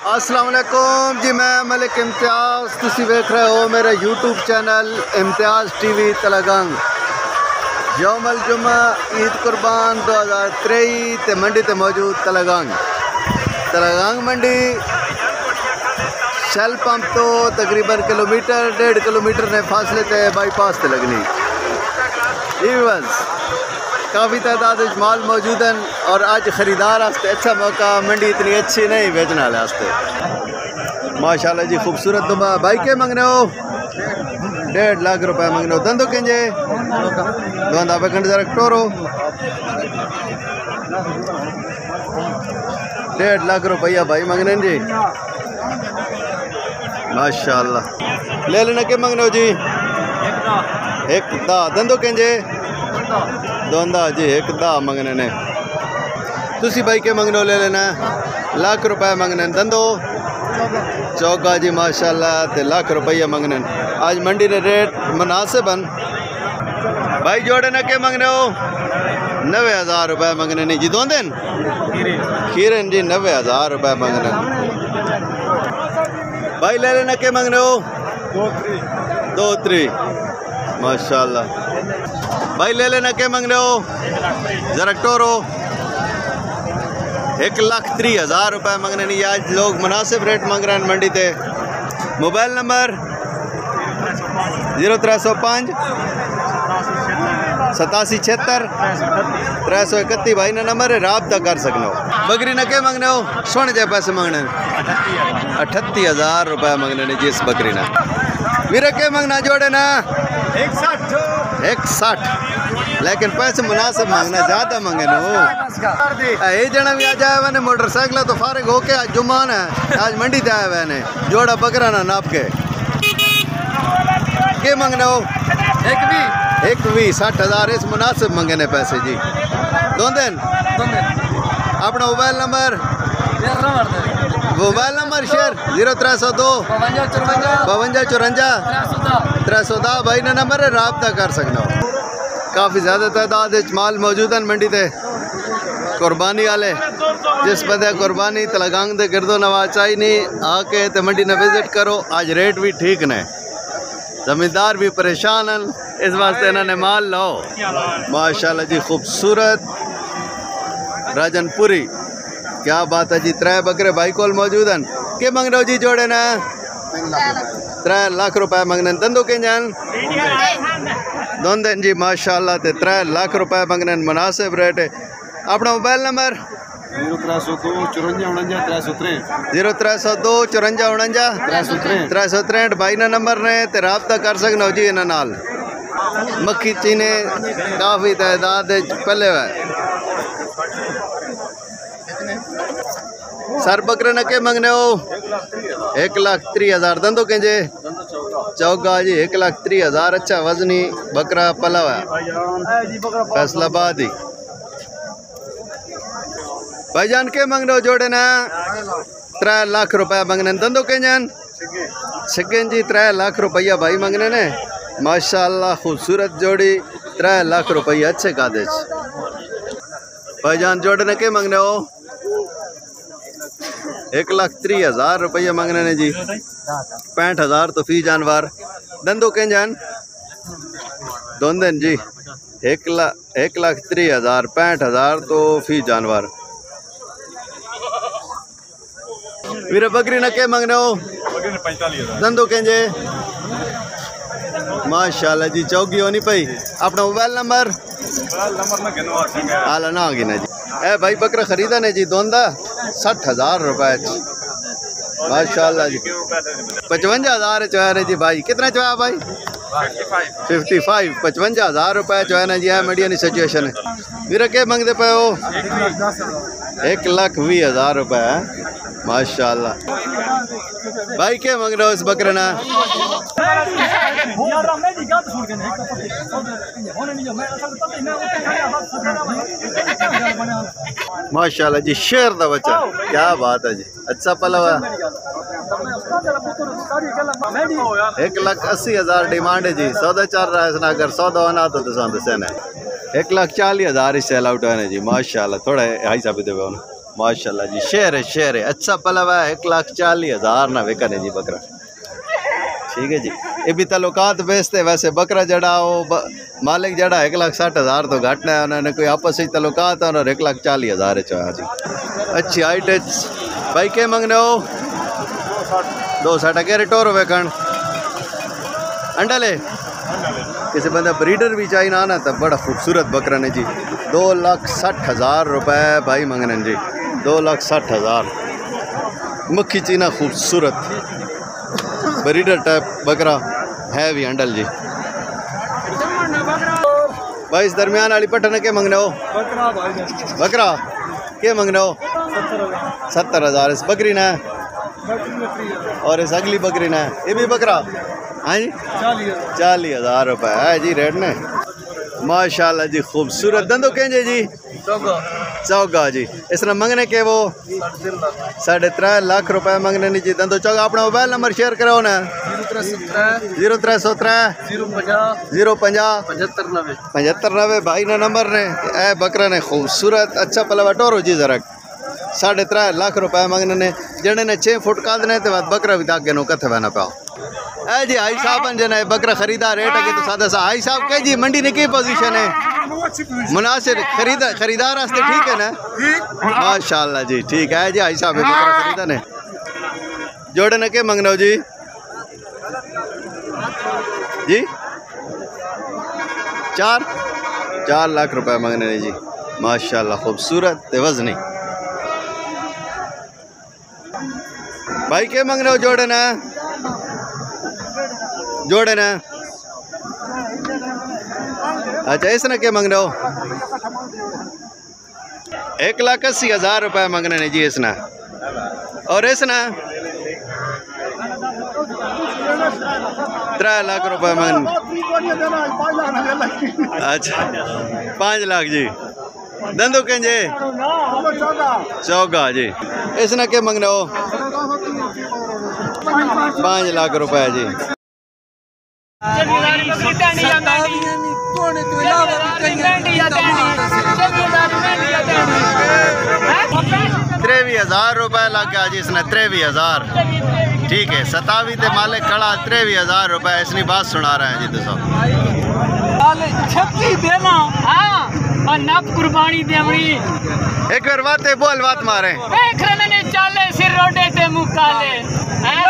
अस्सलाम वालेकुम। जी, मैं मलिक इम्तियाज़। तुसी वेख रहे हो मेरा YouTube channel Imtiaz TV Talagang यौमल जुमा ईद कुर्बान 2023 ते मंडी ते मौजूद तलागंग तलागंग मंडी शैल पंप तो तकरीबन किलोमीटर, डेढ़ किलोमीटर ने फासले ते बाईपास ते लगनी। बस काफ़ी तादाद माल मौजूद हैं और आज ख़रीदार आस्ते अच्छा मौका मंडी इतनी अच्छी नहीं बेचने वाले आस्ते। माशाल्लाह जी खूबसूरत दुमा भाई के मंगने हो। डेढ़ लाख रुपए मंगने हो। धंधो कंजे? दोंदा बेकंड जरा टोरो। डेढ़ लाख रुपया भाई मंगने जी। माशाल्लाह। ले लेना के मंगने हो जी? एक दा। धंधो कंजे? दोंदा जी, एक दा मंगने ने। तुसी भाई के मंगनो ले लेना लाख रुपए मंगने धंधो। चौका जी, माशाल्लाह, ते लाख रुपया मंगने आज मंडी ने रेट मुनासिब हन। भाई जोड़े ना के मंगने हो? नवे हज़ार रुपए मंगने नहीं जी दो दिन खीरन जी नवे हज़ार रुपए मंगने भाई ले लेना के मंगने हो? दो, त्री। माशाल्लाह। भाई ले लेना के मंग रहे हो? जरा टोरो। एक लाख त्री हज़ार रुपये मंगने नहीं, आज लोग मुनासिब रेट मंग रहे हैं मंडी ते। Mobile number? ज़ीरो त्रै सौ पाँच। सतासी छिहत्तर। त्रै सौ इकती भाई ने नंबर रबता कर सकते हो। बकरी ने क्या मंगने हो? सोने जे पैसे मंगने। अठत्ती हज़ार रुपये मंगने जिस बकरी ने। मेरे के मंगना जोड़े ना? एक साठ लेकिन पैसे मुनासिब मांगना ज़्यादा मंगे नो ये जना भी आज आया हुआ ने मोटरसाइकिल तो फारिग होके आज जुमान है आज मंडी ते आया हुआ ने जोड़ा बकरा ना नाप के। के मंगने हो एक भी। एक भी साठ हज़ार इस मुनासिब मंगे ने पैसे जी। दो दिन अपना mobile number? Mobile number share? Zero त्रै सौ दो। बवंजा चुरंजा त्रै सौ भाई ने नंबर है रबता कर सकना। काफ़ी ज़्यादा तादाद माल मौजूद हैं मंडी ते। कुर्बानी वाले जिस बंदे कुर्बानी तलगंग दे गिरदो नवाज़ चाहिए नहीं, आके ते मंडी ने विज़िट करो। आज रेट भी ठीक ने। ज़मींदार भी परेशान हैं। इस वास्ते इन्होंने माल लो माशाल्लाह जी, खूबसूरत। राजनपुरी। क्या बात है जी, त्रै बकरे भाई कोल मौजूद हैं। के मंग रहे हो जी, जोड़े ना? त्रै लाख रुपए मंगने धंधो के जान? दोन जी माशाल्लाह ते त्रै लाख रुपए मंगने मुनासिब रेट। अपना मोबाइल नंबर? ज़ीरो त्रै सौ दो चुरंजा उणंजा त्रै सौ त्रेंठ ज़ीरो त्रै सौ दो चुरंजा उणंजा त्रै सौ त्रेंठ त्रै भाई ना नंबर ने ते रबता कर सकते हो जी इन्होंने मक्खी चीने काफ़ी तादाद पहले हुआ सर बकरे न के मंगने हो। एक लाख त्री हज़ार धंधो कंजे। चौका जी, एक लाख त्री हज़ार अच्छा वजनी, बकरा पला हुआ फैसलाबाद। ही भाईजान के मंगने हो जोड़े ना? त्रै लाख रुपया मंगने धंधो कंजन छिकन जी, त्रै लाख रुपया भाई मंगने ने? माशाल्लाह, खूबसूरत जोड़ी। त्रै लाख रुपया अच्छे कादे भाईजान जोड़ने के मंगने हो? एक लाख त्री हज़ार रुपया मंगने ने जी। पैंठ हज़ार तो फ़ी जानवर। धंधो के जान दोन दिन जी। एक लाख एक लाख त्री हज़ार पैंठ हज़ार तो फ़ी जानवर। वीर बकरी न के मंगने हो? धंधो कंजे माशाल्लाह जी चौकी होनी पई। अपना मोबाइल नंबर? आला ना गिना जी। ए भाई बकरा खरीदा ने जी, दोंदा? सठ हज़ार रुपए माशाला जी। पचवंजा हज़ार चुया ने जी भाई। कितना चुया भाई? फिफ्टी फाइव पचवंजा हज़ार रुपए चुया ना जी, है मीडिया की सिचुएशन है मेरा क्या मंगते पे हो? एक लाख भी हज़ार रुपए है। भाई, क्या मंग रहे हो इस बकरे ना? माशाल्लाह जी, शेर दा बच्चा। क्या बात है जी। अच्छा पला एक लाख अस्सी हज़ार डिमांड है जी। सौदा चल रहा है इसना अगर सौदा होना तो दसा दसन है एक लाख चालीस हज़ार ही सेल आउट है जी। माशाल्लाह, थोड़ा हाई साबित है माशाल्लाह जी शेर है शेर है। अच्छा पलवा है एक लाख चालीस हज़ार ना विकने जी बकरा। ठीक है जी। ये भी तलुकात बेचते वैसे बकरा जड़ा वो ब, मालिक जड़ा एक लाख साठ हज़ार तो घटना है उन्होंने कोई आपस में तलुकात है और एक लाख चालीस हज़ार है चाह जी। अच्छी हाइट है। भाई क्या मंगने हो? दो साठ के रेटोर अंडा ले। किसी बंदा ब्रीडर भी चाहिए ना ना तब बड़ा खूबसूरत बकरा ने जी। दो लाख साठ हज़ार रुपए भाई मंगने जी। दो लाख साठ हज़ार। मक्खी चीना खूबसूरत। ब्रीडर टाइप बकरा है भी अंडल जी। भाई इस दरमियान वाली पटन के मंगने हो? बकरा के मंगने हो? सत्तर हज़ार। इस बकरी ना? और इस अगली बकरी ने? ये भी बकरा? हाँ जी? चालीस हज़ार रुपये है जी रेट ने? माशाल्लाह जी खूबसूरत। दंदो कहेंगे जी? चौगा जी। इसने मंगने के वो? साढ़े त्रै लाख रुपए मंगने नहीं जी। दंदो चौगा, अपना मोबाइल नंबर शेयर कराओ ना। ज़ीरो त्रै सौ त्रै, ज़ीरो पचहत्तर नवे भाई ने नंबर ने, ए बकरा ने खूबसूरत अच्छा पलवा टोरो जी जरा। साढ़े त्रै लाख रुपए मंगने ने। जने ने छः फुट का देने बाद बकरा भी नो कथे बना पाओ। ए जी, हाई साहब जने, बकरा खरीदा, रेट है कि तो सादा सा। हाई साहब, कह जी, मंडी ने की पोजीशन है? मुनासिब खरीदा खरीदार वास्ते ठीक है ना? माशाल्लाह जी ठीक है जी हाई साहब खरीदा ने। जोड़े ने के मंगनो जी। जी? चार? चार लाख रुपए मंगने ने जी। माशाल्लाह खूबसूरत वजनी। भाई के मंगने हो? जोड़े ना जोड़े ना अच्छा इसने के मंगने हो? एक लाख अस्सी हज़ार रुपए मंगने ने जी इसने। और इसने? त्रै लाख मंगने अच्छा पाँच लाख जी। दंदो कंजे चौगा जी। इसने के मंगने हो? पाँच लाख रुपए जी। त्रेवी हज़ार रुपए लग गया जी इसने त्रेवी हज़ार ठीक है सतावी ते मालिक खड़ा त्रेवी हज़ार रुपए इसने बात सुना रहे हैं जी दोस्तों छत्ती देना। हाँ और नप कुर्बानी देवनी। एक बार बात बोल बात मारे। ने चाले सिर रोडे ते मुकाले हैं?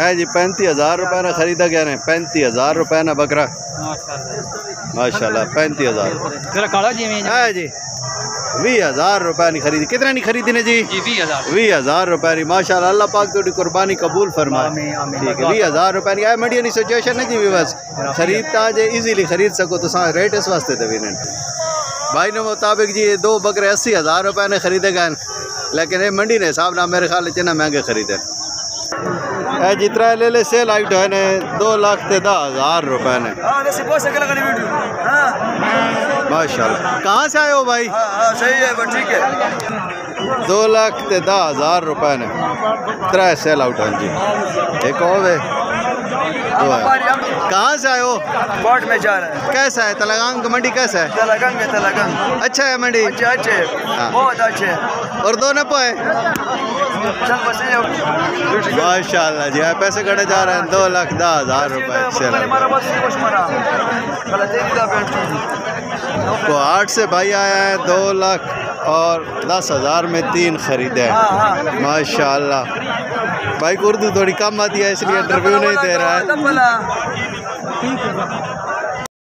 है जी पैंतीस हज़ार रुपये ना खरीदा गया ने पैंतीस हज़ार रुपये ना बकरा। माशाल्लाह पैंतीस हज़ार। काला जी में है जी हज़ार रुपये नहीं खरीदी। कितना नहीं खरीदी ने जी? जी 20000 बीस हज़ार रुपये नहीं। माशाल्लाह अल्लाह पाक थोड़ी कुर्बानी कबूल फरमाए। ठीक है बीस हज़ार रुपये नहीं। आए मंडी की सिचुएशन है जी भी बस। खरीदता जे इजीली खरीद सको तो रेट इस वास्ते थे विनन भाई ने मुताबिक जी दो बकरे अस्सी हज़ार रुपये ने खरीदे गए लेकिन ये मंडी ने हिसाब ना मेरे ख्याल इतना महँगे खरीदे। ए जितना ले ले सेल आइट है ने दो लाख ते दस हज़ार रुपये ने। माशाल्लाह। कहाँ से आए हो भाई? सही है ठीक है। दो लाख ते दस हज़ार रुपये ने। त्रै सेल आउट हैं जी। एक और वे है। कहाँ से आए हो? में जा रहे हैं। कैसा है? तलगांग मंडी कैसा है? तलगंग है तलगंग अच्छा है मंडी। अच्छे अच्छे। हाँ। बहुत अच्छे। और दो है बस ये माशाल्लाह जी पैसे कटे जा रहे हैं, दो लाख दस हज़ार रुपये तो आठ से भाई आया है, दो लाख और दस हज़ार में तीन खरीदे हैं। माशाल्लाह। भाई उर्दू थोड़ी कम आती है, इसलिए इंटरव्यू नहीं दे रहा है।